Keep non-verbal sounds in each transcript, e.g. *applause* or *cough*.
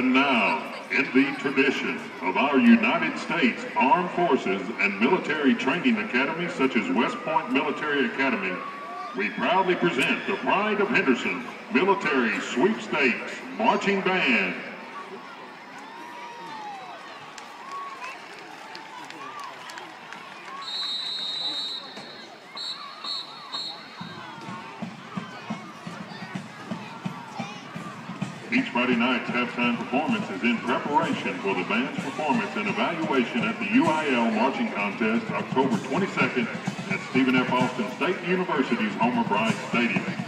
And now, in the tradition of our United States Armed Forces and Military Training Academies such as West Point Military Academy, we proudly present the Pride of Henderson Military Sweepstakes Marching Band. Each Friday night's halftime performance is in preparation for the band's performance and evaluation at the UIL Marching Contest October 22nd at Stephen F. Austin State University's Homer Bryce Stadium.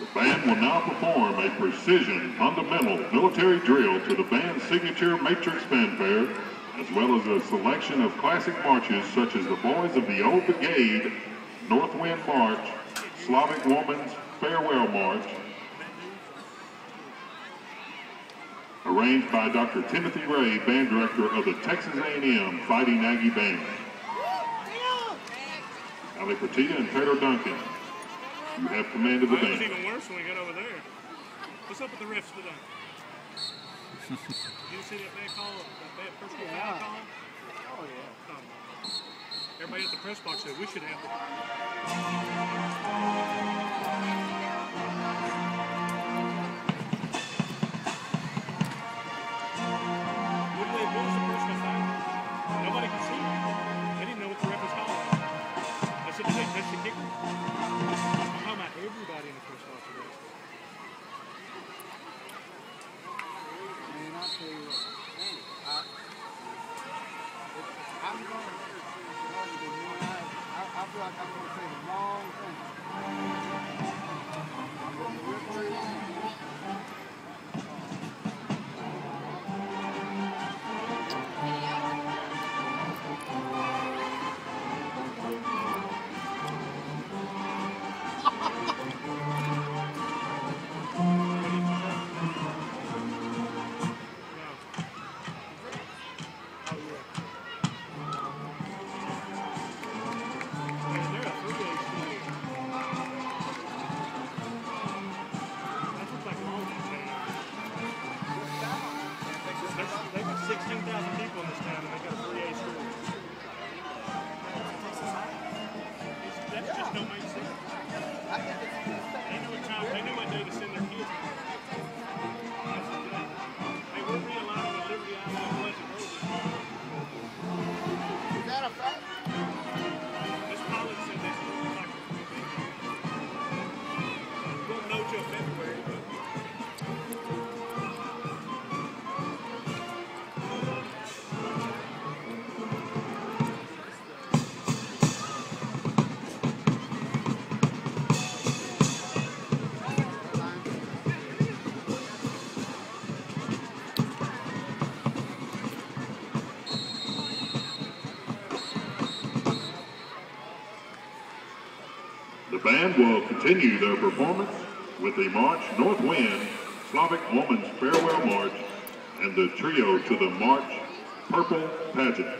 The band will now perform a precision fundamental military drill to the band's signature matrix fanfare, as well as a selection of classic marches such as the Boys of the Old Brigade, North Wind March, Slavic Woman's Farewell March, arranged by Dr. Timothy Rhea, band director of the Texas A&M Fighting Aggie Band. Ali Petita and Taylor Duncan, you have command of the It was even worse when we got over there. What's up with the refs today? Did *laughs* you see that bad call, that bad personal foul call? Oh, yeah. Everybody at the press box said we should have it. I'm going. I, I feel like I'm going to say 16,000 people band will continue their performance with the March North Wind, Slavic Woman's Farewell March, and the trio to the March Purple Pageant.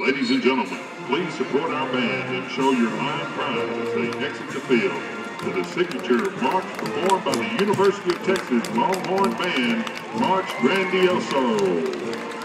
Ladies and gentlemen, please support our band and show your lion pride as they exit the field to the signature march performed by the University of Texas Longhorn Band, March Grandioso.